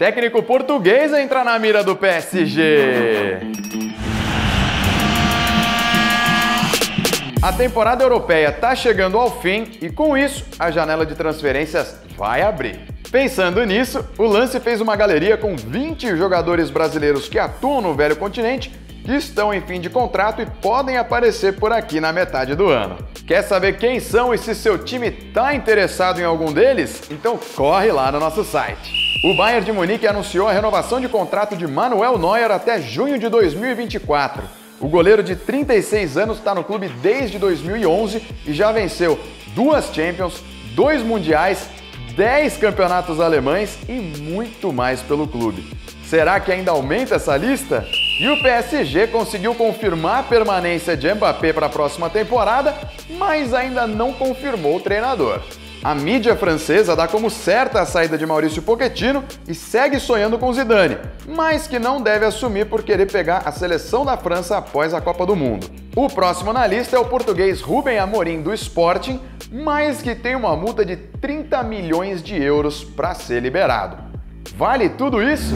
Técnico português entra na mira do PSG. A temporada europeia está chegando ao fim e, com isso, a janela de transferências vai abrir. Pensando nisso, o Lance fez uma galeria com 20 jogadores brasileiros que atuam no velho continente, que estão em fim de contrato e podem aparecer por aqui na metade do ano. Quer saber quem são e se seu time está interessado em algum deles? Então corre lá no nosso site. O Bayern de Munique anunciou a renovação de contrato de Manuel Neuer até junho de 2024. O goleiro de 36 anos está no clube desde 2011 e já venceu duas Champions, dois Mundiais, 10 campeonatos alemães e muito mais pelo clube. Será que ainda aumenta essa lista? E o PSG conseguiu confirmar a permanência de Mbappé para a próxima temporada, mas ainda não confirmou o treinador. A mídia francesa dá como certa a saída de Maurício Pochettino e segue sonhando com Zidane, mas que não deve assumir por querer pegar a seleção da França após a Copa do Mundo. O próximo na lista é o português Rubem Amorim do Sporting, mas que tem uma multa de 30 milhões de euros para ser liberado. Vale tudo isso?